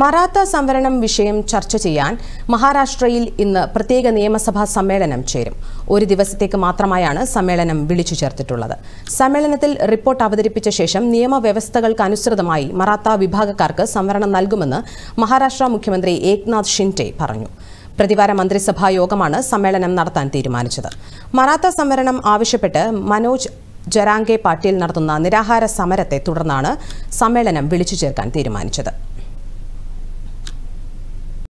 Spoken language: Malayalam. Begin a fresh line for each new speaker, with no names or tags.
മറാത്ത സംവരണം വിഷയം ചർച്ച ചെയ്യാൻ മഹാരാഷ്ട്രയിൽ ഇന്ന് പ്രത്യേക നിയമസഭാ സമ്മേളനം ചേരും. ഒരു ദിവസത്തേക്ക് മാത്രമായാണ് സമ്മേളനം വിളിച്ചു ചേർത്തിട്ടുള്ളത്. സമ്മേളനത്തിൽ റിപ്പോർട്ട് അവതരിപ്പിച്ച ശേഷം നിയമവ്യവസ്ഥകൾക്ക് അനുസൃതമായി മറാത്ത വിഭാഗക്കാർക്ക് സംവരണം നൽകുമെന്ന് മഹാരാഷ്ട്ര മുഖ്യമന്ത്രി ഏക്നാഥ് ഷിൻഡെ പറഞ്ഞു. പ്രതിവാര മന്ത്രിസഭാ യോഗമാണ് സമ്മേളനം നടത്താൻ തീരുമാനിച്ചത്. മറാത്ത സംവരണം ആവശ്യപ്പെട്ട് മനോജ് ജരാംഗെ പാട്ടീൽ നടത്തുന്ന നിരാഹാര സമരത്തെ തുടർന്നാണ് സമ്മേളനം വിളിച്ചു ചേർക്കാൻ തീരുമാനിച്ചത്.